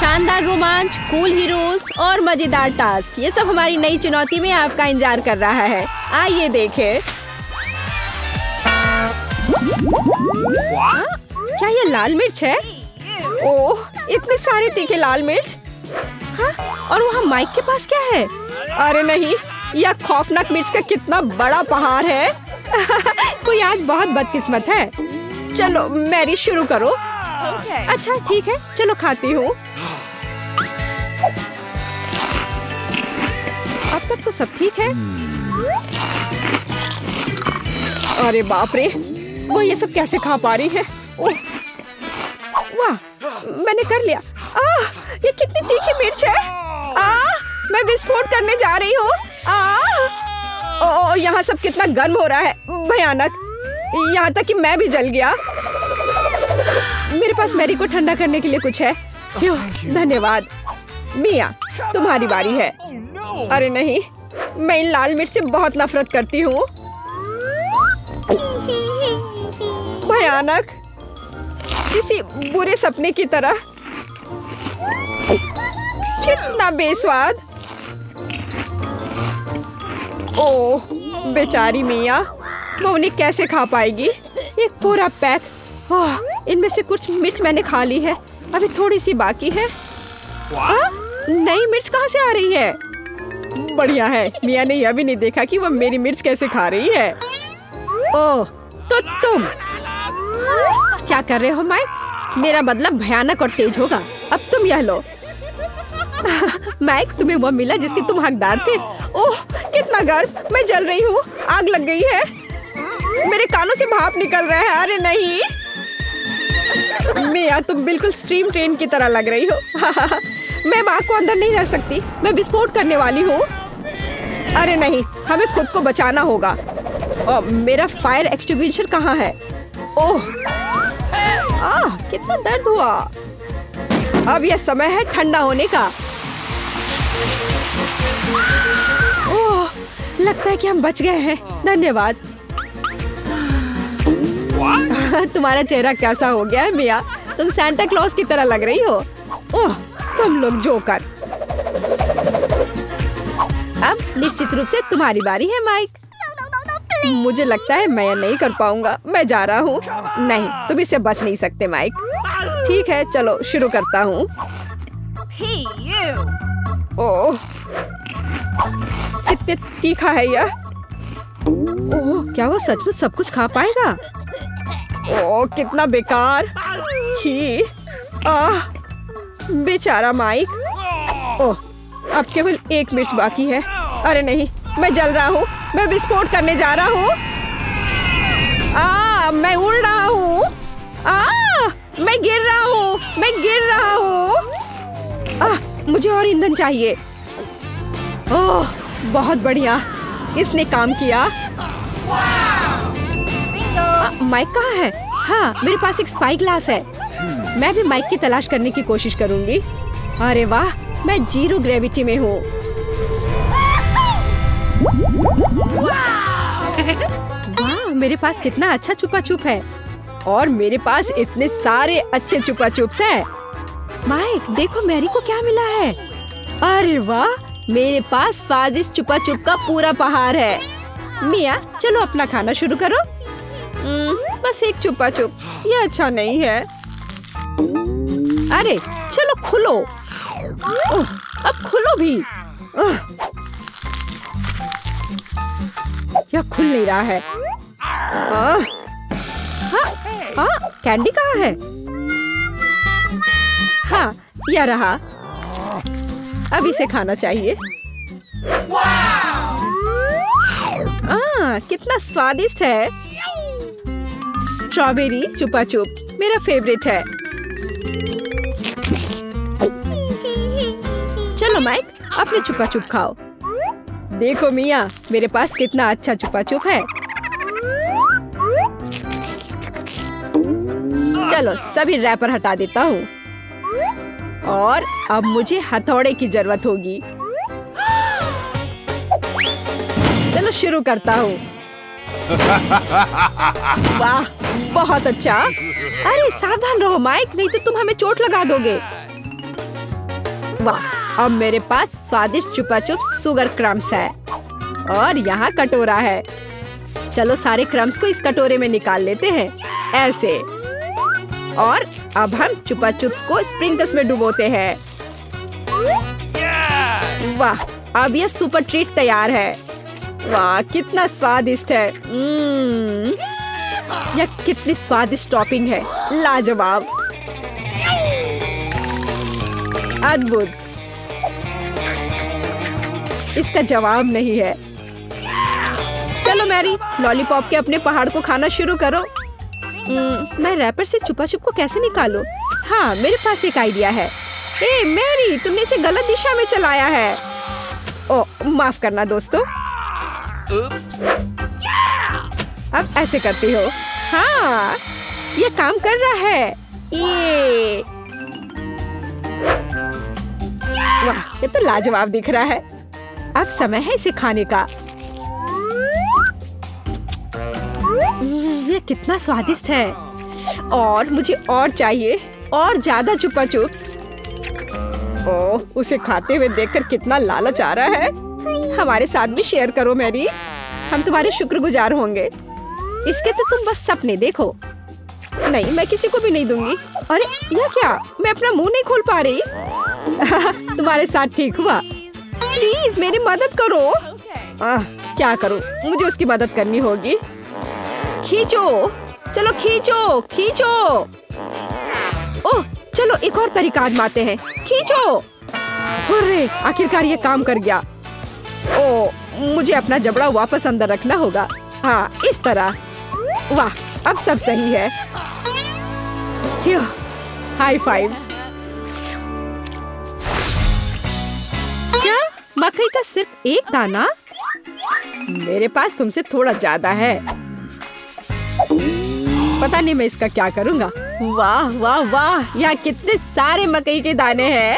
शानदार रोमांच cool heroes और मज़ेदार टास्क ये सब हमारी नई चुनौती में आपका इंतज़ार कर रहा है। आइए देखें। क्या ये लाल मिर्च है? ओह इतने सारे तीखे लाल मिर्च? हाँ और वहाँ माइक के पास क्या है? अरे नहीं यह खौफनाक मिर्च का कितना बड़ा पहाड़ है। कोई आज बहुत बदकिस्मत है। चलो मैरी शुरू करो। अच्छा ठीक है चलो खाती हूँ। तो सब ठीक है। अरे बाप रे वो ये सब कैसे खा पा रही है? ओह वाह मैंने कर लिया। आ, ये कितनी तीखी मिर्च है। आ, मैं विस्फोट करने जा रही हूँ। ओ यहाँ सब कितना गर्म हो रहा है। भयानक। यहाँ तक कि मैं भी जल गया। मेरे पास मैरी को ठंडा करने के लिए कुछ है। धन्यवाद। मिया तुम्हारी बारी है। अरे नहीं मैं इन लाल मिर्च से बहुत नफरत करती हूँ। भयानक। किसी बुरे सपने की तरह। कितना बेस्वाद। ओह बेचारी मिया वो उन्हें कैसे खा पाएगी? एक पूरा पैक। ओह इनमें से कुछ मिर्च मैंने खा ली है। अभी थोड़ी सी बाकी है। आ, नई मिर्च कहाँ से आ रही है? बढ़िया है। मिया ने यह भी नहीं देखा कि वह मेरी मिर्च कैसे खा रही है। ओह तो तुम? क्या कर रहे हो माइक मेरा बदला भयानक और तेज होगा। अब तुम यह लो। माइक, तुम्हें वो मिला जिसके तुम हकदार थे। ओह, कितना गर्म मैं जल रही हूँ। आग लग गई है। मेरे कानों से भाप निकल रहा है। अरे नहीं। मिया, तुम बिल्कुल स्ट्रीम ट्रेन की तरह लग रही हो। मैं माँ को अंदर नहीं रख सकती। मैं विस्फोट करने वाली हूँ। अरे नहीं, हमें खुद को बचाना होगा। और मेरा फायर एक्सटिंग्विशर कहाँ है? ओह, आह, कितना दर्द हुआ। अब यह समय है ठंडा होने का। ओह, लगता है कि हम बच गए हैं। धन्यवाद। तुम्हारा चेहरा कैसा हो गया है, मिया? तुम सैंटा क्लॉज की तरह लग रही हो। ओह, तुम लोग जोकर। निश्चित रूप से तुम्हारी बारी है माइक। मुझे लगता है मैं नहीं कर पाऊँगा। मैं जा रहा हूँ। नहीं तुम इससे बच नहीं सकते माइक। ठीक है चलो शुरू करता हूँ। ओह कितने तीखा है यह। ओह क्या वो सचमुच सब कुछ खा पाएगा? ओह कितना बेकार। छी आह बेचारा माइक। ओह अब केवल एक मिर्च बाकी है। अरे नहीं, मैं जल रहा हूँ। मैं विस्फोट करने जा रहा हूँ। मैं उड़ रहा हूँ। मैं गिर रहा हूँ। मैं गिर रहा हूँ। मुझे और ईंधन चाहिए। ओह, बहुत बढ़िया। इसने काम किया। माइक कहाँ है? हाँ मेरे पास एक स्पाई ग्लास है। मैं भी माइक की तलाश करने की कोशिश करूँगी। अरे वाह, मैं ज़ीरो ग्रेविटी में हूँ। वाह मेरे पास कितना अच्छा छुपा छुप है। और मेरे पास इतने सारे अच्छे छुपा छुप्स है। माइक देखो मैरी को क्या मिला है। अरे वाह, मेरे पास स्वादिष्ट छुपा छुप का पूरा पहाड़ है। मिया, चलो अपना खाना शुरू करो। बस एक छुपा छुप ये अच्छा नहीं है। अरे, चलो खुलो। अब खुलो भी। यह खुल नहीं रहा है। हाँ, कैंडी कहाँ है? हाँ यह रहा। अब इसे खाना चाहिए। आ, कितना स्वादिष्ट है। स्ट्रॉबेरी चुपा चुप मेरा फेवरेट है। चलो माइक अपने चुपा चुप खाओ। देखो मिया मेरे पास कितना अच्छा चुपा चुप है। चलो सभी रैपर हटा देता हूँ। और अब मुझे हथौड़े की ज़रूरत होगी। चलो शुरू करता हूँ। वाह बहुत अच्छा। अरे सावधान रहो माइक नहीं तो तुम हमें चोट लगा दोगे। वाह अब मेरे पास स्वादिष्ट चुपा चुप सुगर क्रम्स है। और यहाँ कटोरा है। चलो सारे क्रम्स को इस कटोरे में निकाल लेते हैं। ऐसे। और अब हम चुपा चुप्स को स्प्रिंकल्स में डुबोते हैं। वाह अब यह सुपर ट्रीट तैयार है। वाह कितना स्वादिष्ट है। हम्म, यह कितनी स्वादिष्ट टॉपिंग है। लाजवाब। अद्भुत। इसका जवाब नहीं है। चलो मैरी लॉलीपॉप के अपने पहाड़ को खाना शुरू करो। हम्म, मैं रैपर से छुपा छुप को कैसे निकालूं? हाँ मेरे पास एक आइडिया है। ए मैरी तुमने इसे गलत दिशा में चलाया है। ओ माफ़ करना दोस्तों। अब ऐसे करती हो। हाँ ये काम कर रहा है। ये। वाह ये तो लाजवाब दिख रहा है। अब समय है इसे खाने का। ये कितना स्वादिष्ट है। और मुझे और चाहिए, और ज़्यादा चुपा चुप्स। ओ उसे खाते हुए देखकर कितना लालच आ रहा है। हमारे साथ भी शेयर करो, मैरी। हम तुम्हारे शुक्रगुजार होंगे। इसके तो तुम बस सपने देखो। नहीं, मैं किसी को भी नहीं दूँगी। अरे, यह क्या? मैं अपना मुँह नहीं खोल पा रही। तुम्हारे साथ ठीक हुआ। प्लीज़ मेरी मदद करो। आ, क्या करूँ? मुझे उसकी मदद करनी होगी। खींचो। चलो खींचो खींचो। ओह चलो एक और तरीका आजमाते हैं। खींचो। अरे आखिरकार ये काम कर गया। ओ मुझे अपना जबड़ा वापस अंदर रखना होगा। हाँ इस तरह। वाह अब सब सही है। हाई फाइव मकई का सिर्फ़ एक दाना? मेरे पास तुमसे थोड़ा ज़्यादा है। पता नहीं मैं इसका क्या करूँगा। वाह वाह वाह, यहाँ कितने सारे मकई के दाने हैं।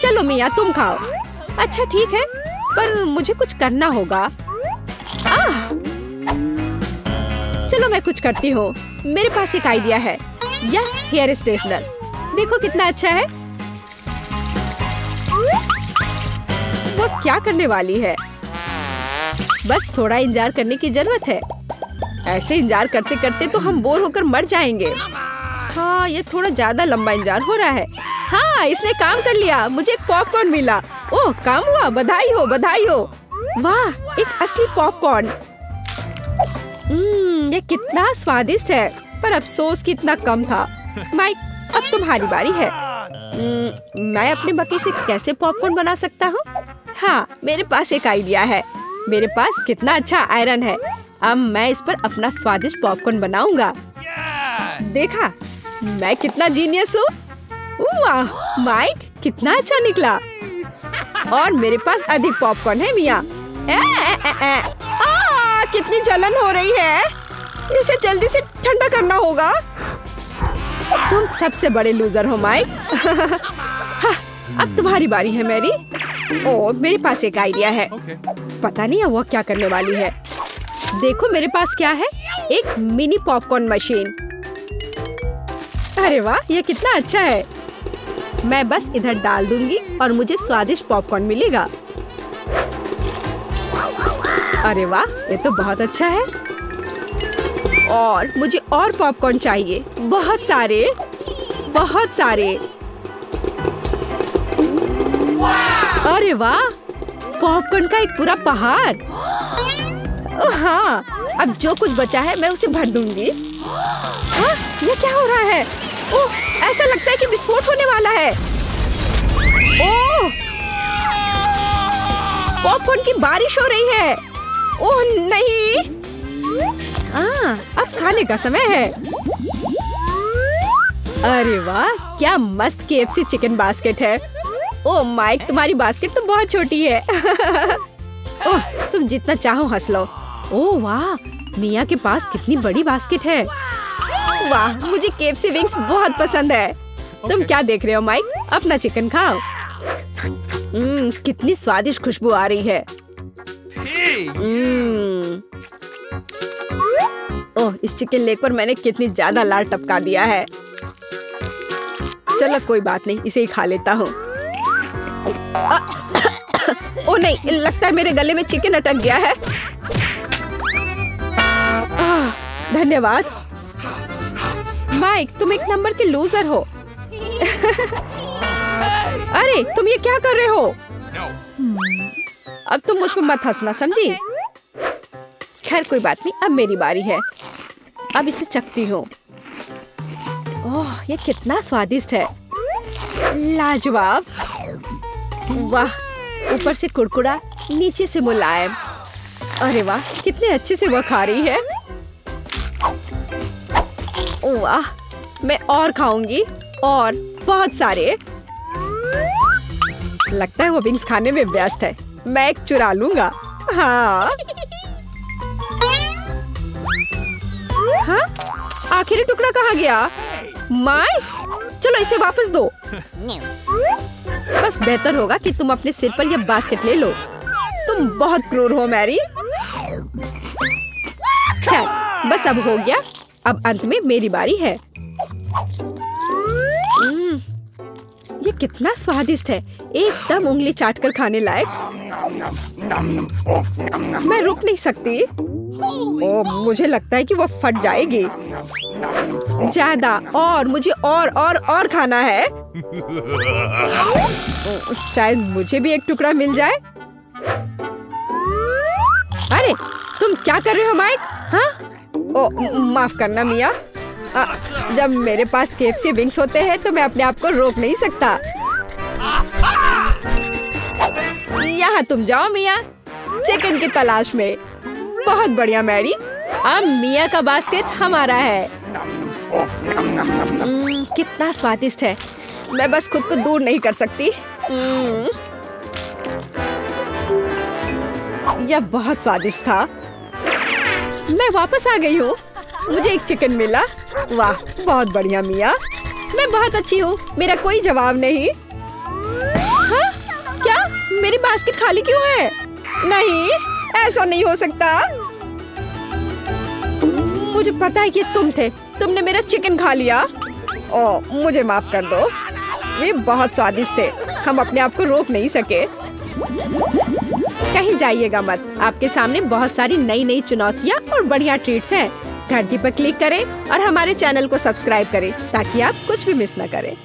चलो मिया, तुम खाओ। अच्छा ठीक है, पर मुझे कुछ करना होगा। आह! चलो मैं कुछ करती हूँ। मेरे पास एक आइडिया है। यह हेयर स्ट्रेटनर देखो कितना अच्छा है। वो क्या करने वाली है? बस थोड़ा इंतज़ार करने की ज़रूरत है। ऐसे इंतज़ार करते करते तो हम बोर होकर मर जाएँगे। हाँ ये थोड़ा ज़्यादा लंबा इंतज़ार हो रहा है। हाँ इसने काम कर लिया। मुझे एक पॉपकॉर्न मिला। ओह काम हुआ। बधाई हो बधाई हो। वाह एक असली पॉपकॉर्न। हम्म, ये कितना स्वादिष्ट है। पर अफसोस कि इतना कम था। माइक अब तुम्हारी बारी है। हम्म, मैं अपने बकी से कैसे पॉपकॉर्न बना सकता हूँ? हाँ मेरे पास एक आइडिया है। मेरे पास कितना अच्छा आयरन है। अब मैं इस पर अपना स्वादिष्ट पॉपकॉर्न बनाऊँगा। देखा मैं कितना जीनियस हूँ। माइक कितना अच्छा निकला। और मेरे पास अधिक पॉपकॉर्न है मिया। ए, ए, ए, ए, आ, कितनी जलन हो रही है। इसे जल्दी से ठंडा करना होगा। तुम सबसे बड़े लूजर हो माइक। हाँ, अब तुम्हारी बारी है मेरी। ओ मेरे पास एक आइडिया है। पता नहीं है वो क्या करने वाली है। देखो मेरे पास क्या है? एक मिनी पॉपकॉर्न मशीन। अरे वाह ये कितना अच्छा है। मैं बस इधर डाल दूँगी और मुझे स्वादिष्ट पॉपकॉर्न मिलेगा। अरे वाह ये तो बहुत अच्छा है। और मुझे और पॉपकॉर्न चाहिए। बहुत सारे। बहुत सारे। अरे वाह! पॉपकॉर्न का एक पूरा पहाड़। हाँ। अब जो कुछ बचा है मैं उसे भर दूँगी। हाँ, ये क्या हो रहा है? ओह ऐसा लगता है कि विस्फोट होने वाला है। ओह! पॉपकॉर्न की बारिश हो रही है। ओह नहीं। आ, अब खाने का समय है। अरे वाह क्या मस्त केएफसी चिकन बास्केट है। ओ माइक तुम्हारी बास्केट तो बहुत छोटी है। ओह तुम जितना चाहो हंस लो। ओ वाह मिया के पास कितनी बड़ी बास्केट है। वाह मुझे केएफसी विंग्स बहुत पसंद है। तुम क्या देख रहे हो माइक? अपना चिकन खाओ। हम्म कितनी स्वादिष्ट खुशबू आ रही है। हम्म। ओह इस चिकन लेग पर मैंने कितनी ज़्यादा लाल टपका दिया है। चलो कोई बात नहीं इसे ही खा लेता हूँ। ओ नहीं, लगता है मेरे गले में चिकन अटक गया है। धन्यवाद। माइक तुम एक नंबर के लूजर हो। अरे, तुम ये क्या कर रहे हो? अब तुम मुझ पर मत हंसना, समझी? खैर, कोई बात नहीं, अब मेरी बारी है। अब इसे चखती हूँ। ओह, ये कितना स्वादिष्ट है। लाजवाब। वाह, ऊपर से कुड़कुड़ा नीचे से मुलायम। अरे वाह, कितने अच्छे से वह खा रही है। वाह, मैं और खाऊँगी, और बहुत सारे। लगता है वो विंग्स खाने में व्यस्त है। मैं एक चुरा लूँगा। हाँ। हाँ? आखिरी टुकड़ा कहाँ गया? माय, चलो इसे वापस दो। बस बेहतर होगा कि तुम अपने सिर पर यह बास्केट ले लो। तुम बहुत क्रूर हो मैरी। खैर बस अब हो गया। अब अंत में मेरी बारी है। ये कितना स्वादिष्ट है। एकदम उंगली चाट कर खाने लायक। मैं रुक नहीं सकती। ओ, मुझे लगता है कि वो फट जाएगी। ज़्यादा और मुझे और और और खाना है। शायद मुझे भी एक टुकड़ा मिल जाए। अरे तुम क्या कर रहे हो माइक? हाँ? ओ माफ़ करना मिया। आ, जब मेरे पास केएफसी विंग्स होते हैं तो मैं अपने आप को रोक नहीं सकता। यहाँ तुम जाओ मिया। चिकन की तलाश में। बहुत बढ़िया मैरी अब मिया का बास्केट हमारा है। कितना स्वादिष्ट है। मैं बस खुद को दूर नहीं कर सकती। यह बहुत स्वादिष्ट था। मैं वापस आ गई हूँ। मुझे एक चिकन मिला। वाह, बहुत बढ़िया मिया। मैं बहुत अच्छी हूँ। मेरा कोई जवाब नहीं। हाँ? क्या? मेरी बास्केट खाली क्यों है? नहीं, ऐसा नहीं हो सकता। मुझे पता है कि तुम थे। तुमने मेरा चिकन खा लिया। ओ, मुझे माफ़ कर दो। ये बहुत स्वादिष्ट थे हम अपने आप को रोक नहीं सके। कहीं जाइएगा मत। आपके सामने बहुत सारी नई नई चुनौतियाँ और बढ़िया ट्रीट्स हैं। घंटी पर क्लिक करें और हमारे चैनल को सब्सक्राइब करें, ताकि आप कुछ भी मिस न करें।